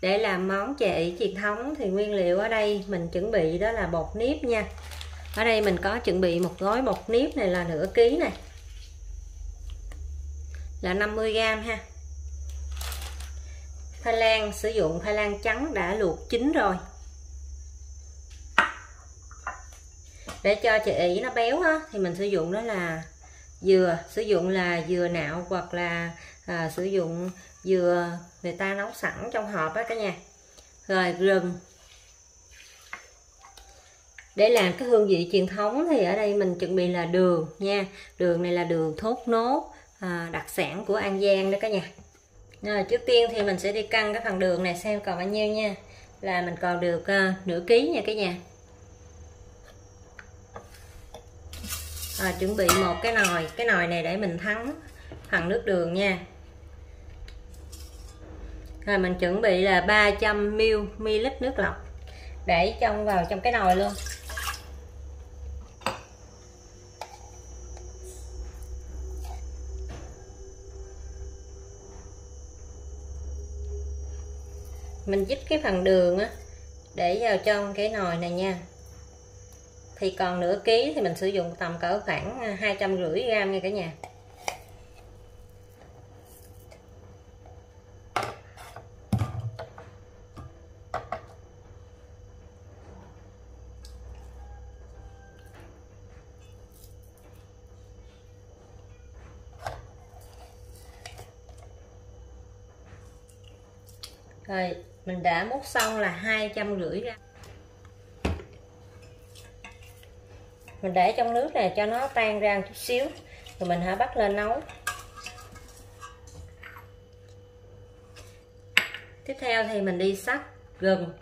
để làm món chè ỉ truyền thống thì nguyên liệu ở đây mình chuẩn bị đó là bột nếp nha. Ở đây mình có chuẩn bị một gói bột nếp này là nửa ký này là 50g ha. Khoai lang sử dụng khoai lang trắng đã luộc chín rồi. Để cho chè ỉ nó béo á, thì mình sử dụng đó là dừa sử dụng là dừa nạo hoặc là à, sử dụng dừa người ta nấu sẵn trong hộp á cả nhà. Rồi gừng. Để làm cái hương vị truyền thống thì ở đây mình chuẩn bị là đường nha. Đường này là đường thốt nốt à, đặc sản của An Giang đó cả nhà. Rồi, trước tiên thì mình sẽ đi cân cái phần đường này xem còn bao nhiêu nha. Là mình còn được uh, nửa ký nha cả nhà. À, chuẩn bị một cái nồi cái nồi này để mình thắng phần nước đường nha rồi mình chuẩn bị là 300 ml nước lọc. Để trong vào trong cái nồi luôn. Mình dít cái phần đường á, để vào trong cái nồi này nha. Thì còn nửa ký thì mình sử dụng tầm cỡ khoảng hai trăm rưỡi gram nha cả nhà. Rồi mình đã múc xong là hai trăm rưỡi gram mình để trong nước này cho nó tan ra một chút xíu rồi mình hãy bắt lên nấu. Tiếp theo thì mình đi sắc gừng.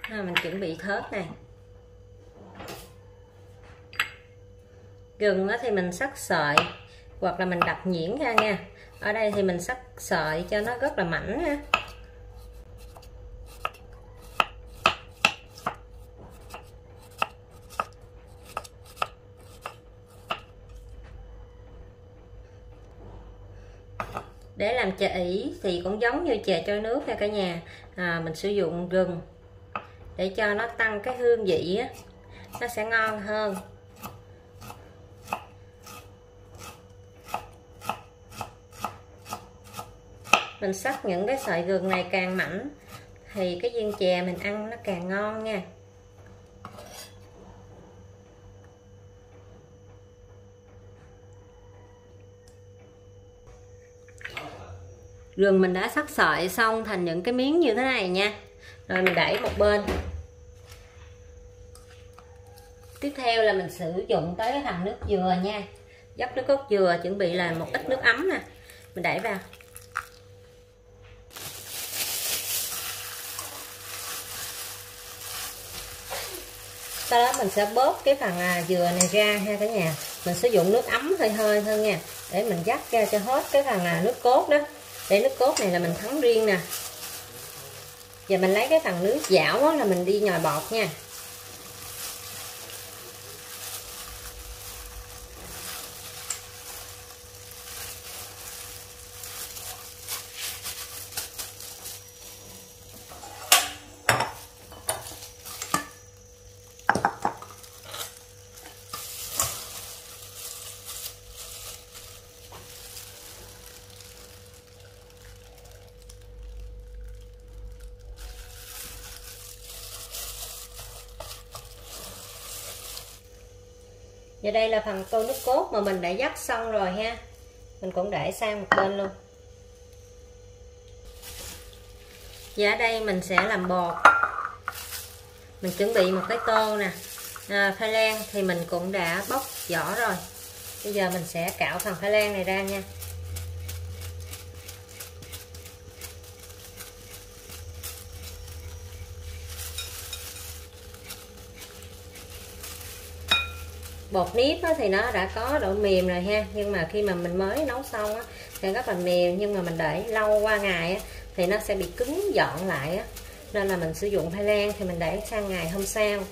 À, mình chuẩn bị thớt này. Gừng thì mình sắc sợi hoặc là mình đập nhuyễn ra nha. Ở đây thì mình sắc sợi cho nó rất là mảnh ha. Để làm chè ỉ thì cũng giống như chè trôi nước nha cả nhà. À, mình sử dụng gừng để cho nó tăng cái hương vị á. Nó sẽ ngon hơn. Mình sắc những cái sợi gừng này càng mảnh thì cái viên chè mình ăn nó càng ngon nha. Gừng mình đã sắc sợi xong thành những cái miếng như thế này nha. Rồi mình đẩy một bên. Tiếp theo là mình sử dụng tới cái thằng nước dừa nha. Dốc nước cốt dừa, chuẩn bị là một ít nước ấm nè. Mình đẩy vào. Sau đó mình sẽ bóp cái phần à, dừa này ra ha cả nhà. Mình sử dụng nước ấm hơi hơi thôi nha. Để mình dắt ra cho hết cái phần à, nước cốt đó. Để nước cốt này là mình thắng riêng nè. Giờ mình lấy cái phần nước dảo đó là mình đi nhồi bọt nha. Và đây là phần tô nước cốt mà mình đã dắt xong rồi ha. Mình cũng để sang một bên luôn. Và ở đây mình sẽ làm bột. Mình chuẩn bị một cái tô nè. À, khoai lang thì mình cũng đã bóc vỏ rồi. Bây giờ mình sẽ cạo phần khoai lang này ra nha. Bột nếp thì nó đã có độ mềm rồi ha. Nhưng mà khi mà mình mới nấu xong á, thì rất là mềm. Nhưng mà mình để lâu qua ngày á, thì nó sẽ bị cứng dọn lại á. nên là mình sử dụng khoai lan thì mình để sang ngày hôm sau.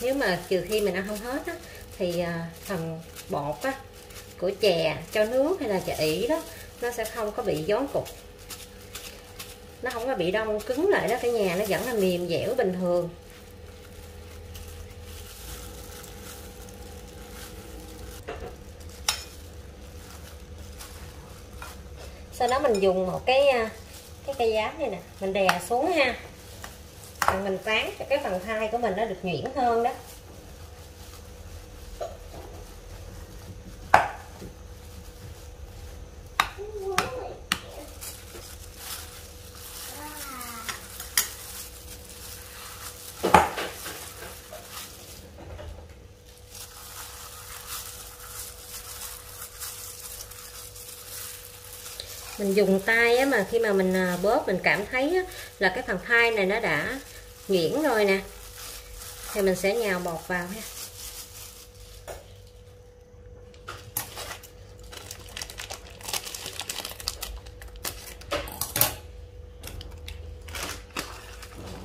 Nếu mà trừ khi mình ăn không hết á, thì à, phần bột á, của chè cho nước hay là chè ỉ đó nó sẽ không có bị gión cục. Nó không có bị đông cứng lại đó cả nhà nó vẫn là mềm dẻo bình thường. Sau đó mình dùng một cái à, cái cây giá này nè, mình đè xuống ha. Rồi mình tán cho cái phần thai của mình nó được nhuyễn hơn đó. Mình dùng tay á, mà khi mà mình à, bóp mình cảm thấy á, là cái phần thai này nó đã nhuyễn rồi nè. Thì mình sẽ nhào bột vào ha.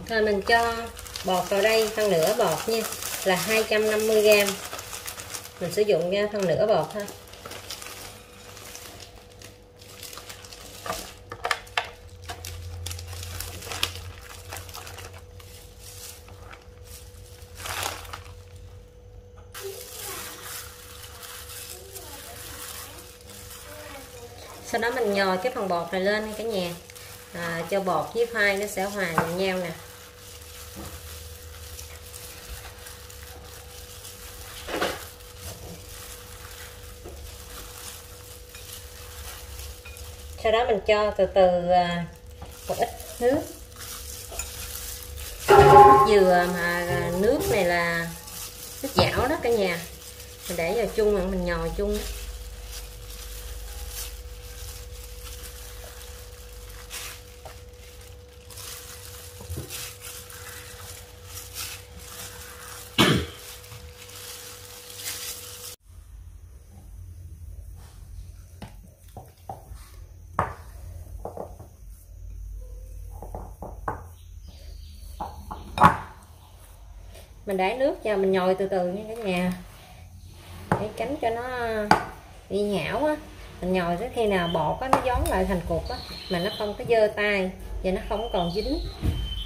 Rồi mình cho bột vào đây phân nửa bột nha là 250g mình sử dụng phân nửa bột thôi sau đó mình nhồi cái phần bột này lên cả nhà. À, cho bột với khoai nó sẽ hòa vào nhau nè. Sau đó mình cho từ từ à, một ít nước. Dừa mà à, nước này là nước dảo đó cả nhà. Mình để vào chung mà mình nhồi chung. đó. Mình để nước cho, mình nhồi từ từ nha cả nhà. Để tránh cho nó bị nhão á. Mình nhồi tới khi nào bột á, nó gión lại thành cục á, mà nó không có dơ tay và nó không còn dính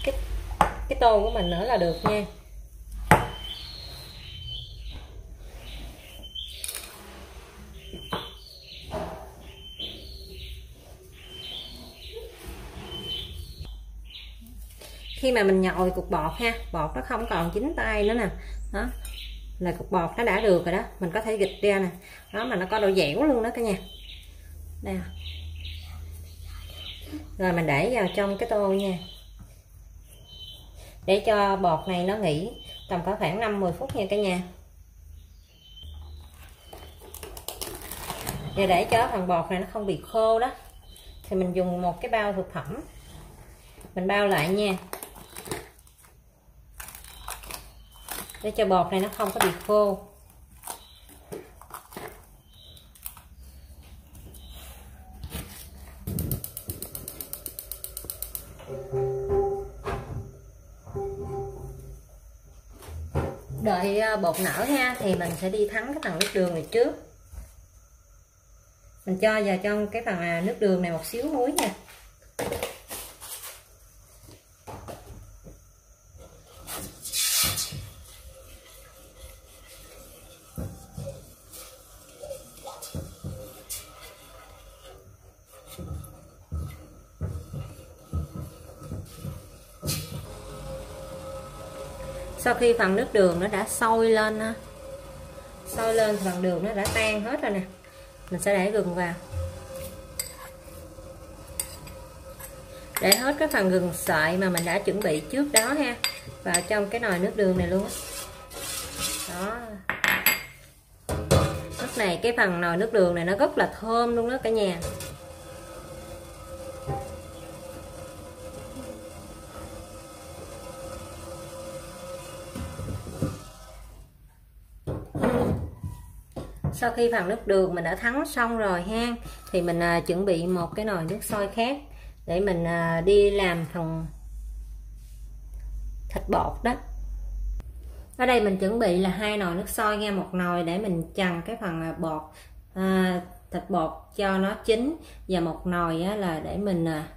cái cái tô của mình nữa là được nha. Khi mà mình nhồi cục bọt ha, bọt nó không còn chín tay nữa nè. Đó, là cục bọt nó đã được rồi đó, mình có thể gịch ra nè. Đó, mà nó có độ dẻo luôn đó cả nhà. Đây rồi mình để vào trong cái tô nha. Để cho bọt này nó nghỉ tầm có khoảng 5-10 phút nha cả nhà. Và để cho phần bọt này nó không bị khô đó, thì mình dùng một cái bao thực phẩm. Mình bao lại nha. Để cho bột này nó không có bị khô. Đợi à, bột nở ha, thì mình sẽ đi thắng cái phần nước đường này trước. Mình cho vào trong cái phần à, nước đường này một xíu muối nha. Sau khi phần nước đường nó đã sôi lên sôi lên thì phần đường nó đã tan hết rồi nè, mình sẽ để gừng vào. Để hết cái phần gừng sợi mà mình đã chuẩn bị trước đó ha, vào trong cái nồi nước đường này luôn đó. Lúc này cái phần nồi nước đường này nó rất là thơm luôn đó cả nhà. Sau khi phần nước đường mình đã thắng xong rồi ha thì mình à, chuẩn bị một cái nồi nước sôi khác để mình à, đi làm phần thịt bột đó. Ở đây mình chuẩn bị là hai nồi nước sôi nha một nồi để mình chần cái phần à, bột à, thịt bột cho nó chín và một nồi á, là để mình à,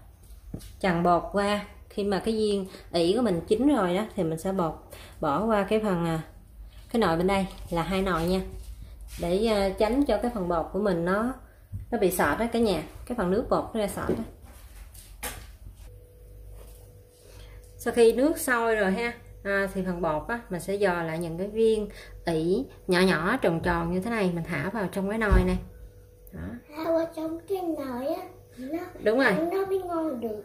chần bột qua. Khi mà cái viên ỉ của mình chín rồi đó thì mình sẽ bột bỏ qua cái phần à, cái nồi bên đây là hai nồi nha để à, tránh cho cái phần bột của mình nó nó bị sọt đó cả nhà. Cái phần nước bột nó ra sọt đó sau khi nước sôi rồi ha à, thì phần bột á mình sẽ dò lại những cái viên ỉ nhỏ nhỏ tròn tròn như thế này mình thả vào trong cái nồi này. Đó. thả vào trong cái nồi á nó đúng rồi. nó mới ngon được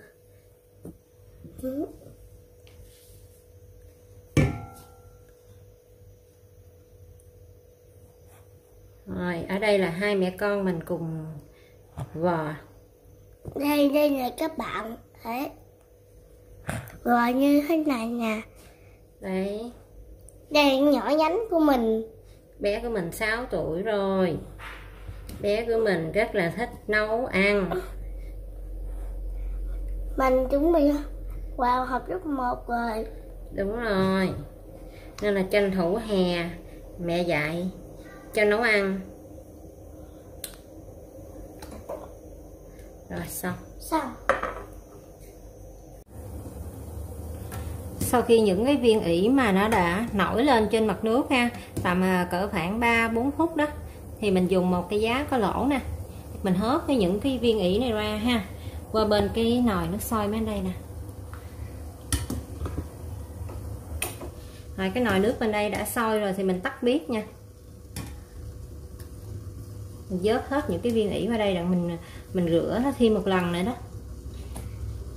rồi ở đây là hai mẹ con mình cùng vò. Đây đây là các bạn. Đấy. Rồi như thế này nè. Đấy. Đây nhỏ nhánh của mình. Bé của mình 6 tuổi rồi. Bé của mình rất là thích nấu ăn. Mình chuẩn bị vào học lớp 1 rồi. Đúng rồi. Nên là tranh thủ hè mẹ dạy cho nấu ăn. Rồi xong. Xong. Sau khi những cái viên ỉ mà nó đã nổi lên trên mặt nước ha tầm à, cỡ khoảng 3 4 phút đó thì mình dùng một cái giá có lỗ nè. Mình hớt cái những cái viên ỉ này ra ha. Qua bên cái nồi nước sôi bên đây nè. Rồi cái nồi nước bên đây đã sôi rồi thì mình tắt bếp nha mình vớt hết những cái viên ỉ vào đây đặng mình mình rửa nó thêm một lần nữa đó.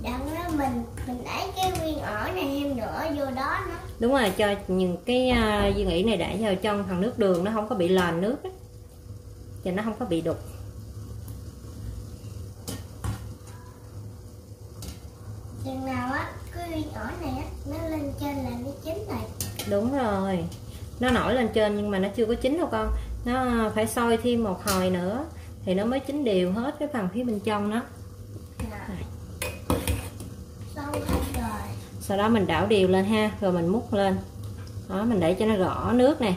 Đặng đó mình mình lấy cái viên ổi này thêm nữa vô đó nữa đúng rồi cho những cái uh, viên ỉ này đã vào trong phần nước đường nó không có bị lờn nước á. Cho nó không có bị đục. Chừng nào á cái viên ổi này á nó lên trên là nó chín rồi. Đúng rồi. Nó nổi lên trên nhưng mà nó chưa có chín đâu con nó phải sôi thêm một hồi nữa thì nó mới chín đều hết cái phần phía bên trong đó. Rồi. Sau đó mình đảo đều lên ha rồi mình múc lên. Đó mình để cho nó rõ nước nè.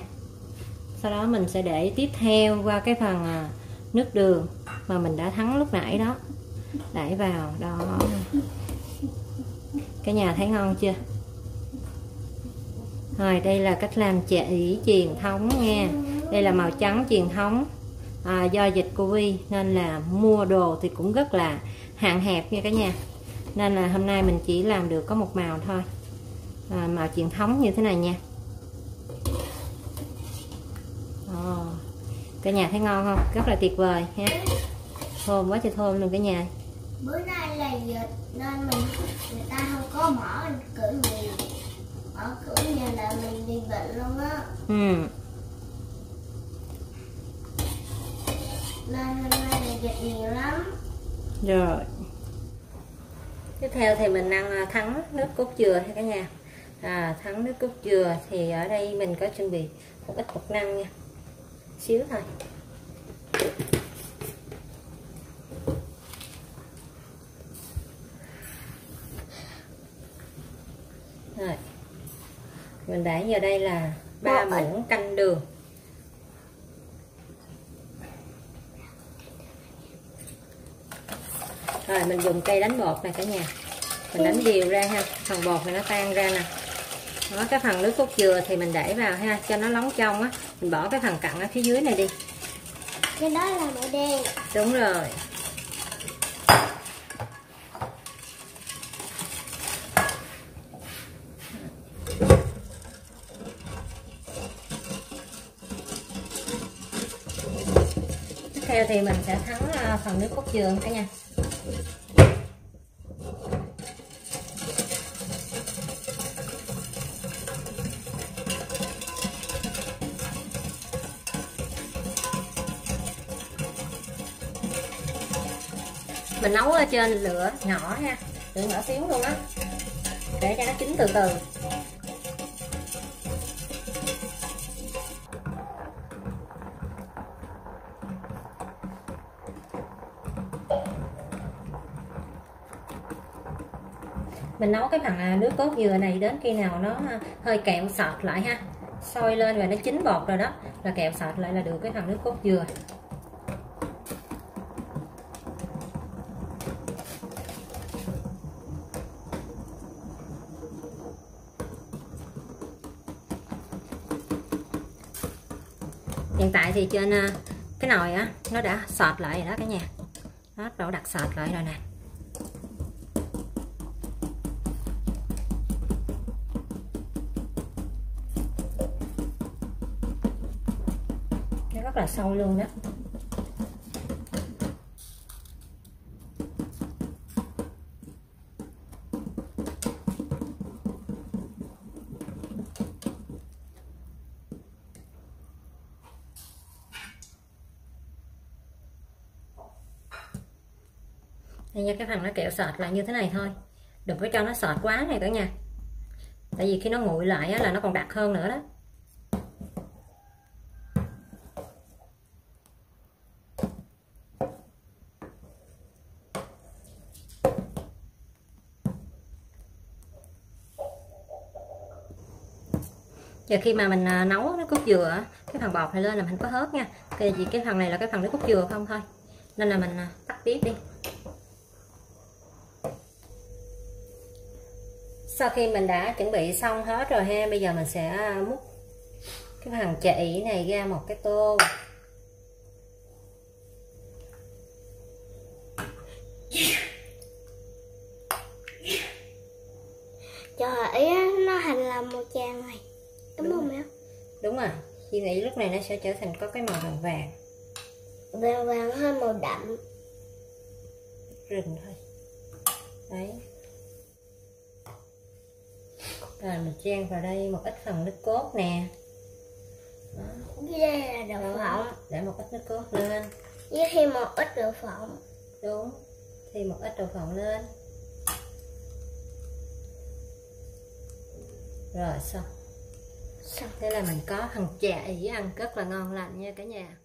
Sau đó mình sẽ để tiếp theo qua cái phần à, nước đường mà mình đã thắng lúc nãy đó. Đẩy vào đó. Cái nhà thấy ngon chưa? Rồi đây là cách làm chè ỉ truyền thống nha đây là màu trắng truyền thống à, do dịch covid nên là mua đồ thì cũng rất là hạn hẹp nha cả nhà. Nên là hôm nay mình chỉ làm được có một màu thôi. À, màu truyền thống như thế này nha. Ồ, cả nhà thấy ngon không? Rất là tuyệt vời ha. Thơm quá trời thơm luôn cả nhà. Bữa nay là dịch nên mình người ta không có mở cử gì mở cử nhà là mình bị bệnh luôn á. Ừ nên hôm nay là dịch nhiều lắm. Rồi tiếp theo thì mình ăn à, thắng nước cốt dừa ha cả nhà. À, thắng nước cốt dừa thì ở đây mình có chuẩn bị một ít bột năng nha. Xíu thôi. Rồi. Mình để vào đây là ba muỗng canh đường rồi mình dùng cây đánh bột này cả nhà. Mình đánh đều ra ha phần bột này nó tan ra nè. Đó cái phần nước cốt dừa thì mình để vào ha cho nó nóng trong á. Mình bỏ cái phần cặn ở phía dưới này đi. Cái đó là màu đen. Đúng rồi. Tiếp theo thì mình sẽ thắng à, phần nước cốt dừa cả nhà mình nấu ở trên lửa nhỏ ha lửa nhỏ xíu luôn á. Để cho nó chín từ từ. Mình nấu cái phần à, nước cốt dừa này đến khi nào nó à, hơi kẹo sọt lại ha. Sôi lên và nó chín bột rồi đó. Là kẹo sọt lại là được cái phần nước cốt dừa. Hiện tại thì trên ờ, cái nồi á, nó đã sọt lại rồi đó cả nhà. Nó đổ đặt sọt lại rồi nè. Nó rất là sâu luôn đó. Đây nha cái phần nó kẹo sọt lại như thế này thôi. Đừng có cho nó sọt quá này cả nhà. Tại vì khi nó nguội lại á, là nó còn đặc hơn nữa đó. Giờ khi mà mình à, nấu nó cốt dừa cái phần bọt này lên là mình có hớt nha. Cái gì cái phần này là cái phần nước cốt dừa không thôi. Nên là mình à, tắt bếp đi. Sau khi mình đã chuẩn bị xong hết rồi ha bây giờ mình sẽ à, múc cái phần chả ỉ này ra một cái tô. Cho ý nó thành là một tràng này. Đúng không mẹ? Đúng rồi. Chị nghĩ lúc này nó sẽ trở thành có cái màu vàng vàng. Vàng vàng hơi màu đậm. Rừng thôi. Đấy rồi mình chan vào đây một ít phần nước cốt nè. Đó. là đậu phộng. để một ít nước cốt lên. Với thêm một ít đậu phộng. Đúng. Thêm một ít đậu phộng lên. Rồi xong. Xong. Thế là mình có thằng chả ý ăn rất là ngon lành nha cả nhà